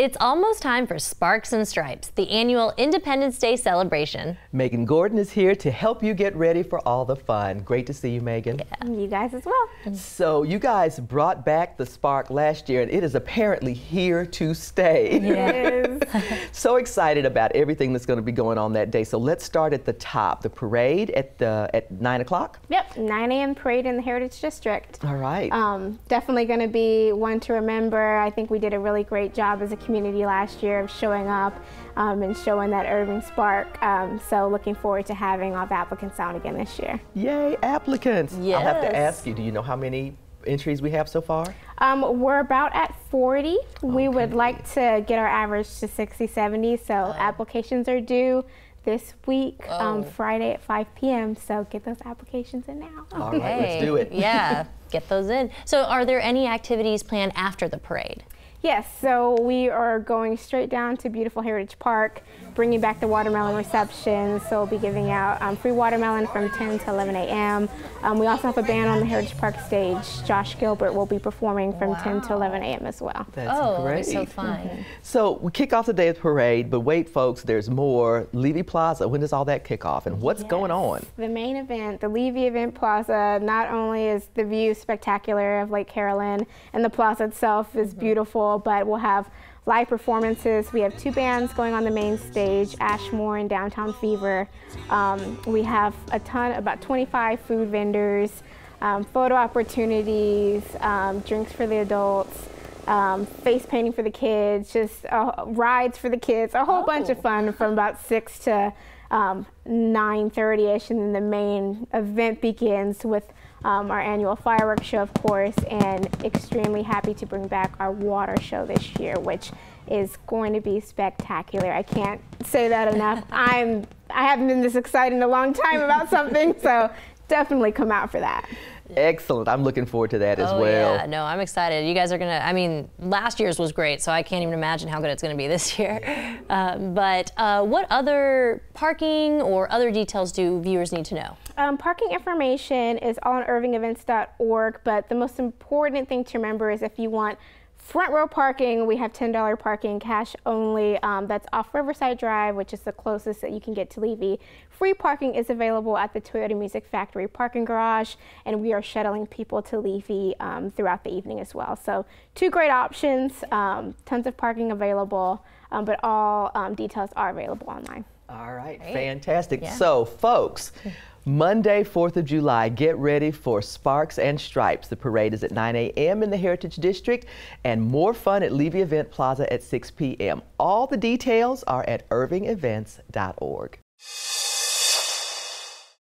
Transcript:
It's almost time for Sparks and Stripes, the annual Independence Day celebration. Megan Gordon is here to help you get ready for all the fun. Great to see you, Megan. Yeah. You guys as well. So you guys brought back the Spark last year, and it is apparently here to stay. Yes. so excited about everything that's going to be going on that day. So let's start at the top. The parade at the at nine o'clock. Yep, 9 a.m. parade in the Heritage District. All right. Um, definitely going to be one to remember. I think we did a really great job as a community community last year of showing up um, and showing that Irving spark. Um, so looking forward to having all the applicants out again this year. Yay, applicants. Yes. I'll have to ask you, do you know how many entries we have so far? Um, we're about at 40. Okay. We would like to get our average to 60, 70, so oh. applications are due this week, um, oh. um, Friday at 5 p.m. So get those applications in now. All right, let's do it. yeah, get those in. So are there any activities planned after the parade? Yes, so we are going straight down to beautiful Heritage Park, bringing back the watermelon reception. So we'll be giving out um, free watermelon from 10 to 11 a.m. Um, we also have a band on the Heritage Park stage. Josh Gilbert will be performing from wow. 10 to 11 a.m. as well. That's oh, great. so fun. Mm -hmm. So we kick off the day of the parade, but wait, folks, there's more. Levy Plaza, when does all that kick off and what's yes. going on? The main event, the Levy Event Plaza, not only is the view spectacular of Lake Carolyn and the plaza itself is mm -hmm. beautiful, but we'll have live performances. We have two bands going on the main stage, Ashmore and Downtown Fever. Um, we have a ton, about 25 food vendors, um, photo opportunities, um, drinks for the adults, um, face painting for the kids, just uh, rides for the kids, a whole oh. bunch of oh. fun from about 6 to um, 9.30ish and then the main event begins with um, our annual fireworks show, of course, and extremely happy to bring back our water show this year, which is going to be spectacular. I can't say that enough. I'm I haven't been this excited in a long time about something, so definitely come out for that. Excellent. I'm looking forward to that as oh, well. Yeah, no, I'm excited. You guys are going to, I mean, last year's was great, so I can't even imagine how good it's going to be this year. Uh, but uh, what other parking or other details do viewers need to know? Um, parking information is on irvingevents.org, but the most important thing to remember is if you want Front row parking, we have $10 parking, cash only. Um, that's off Riverside Drive, which is the closest that you can get to Levy. Free parking is available at the Toyota Music Factory parking garage, and we are shuttling people to Levy um, throughout the evening as well. So two great options, um, tons of parking available, um, but all um, details are available online. All right, Great. fantastic. Yeah. So, folks, Monday, 4th of July, get ready for Sparks and Stripes. The parade is at 9 a.m. in the Heritage District and more fun at Levy Event Plaza at 6 p.m. All the details are at irvingevents.org.